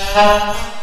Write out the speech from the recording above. Uh...